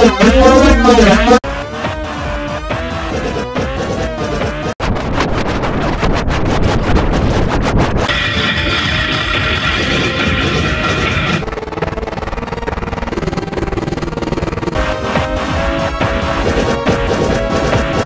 Oh.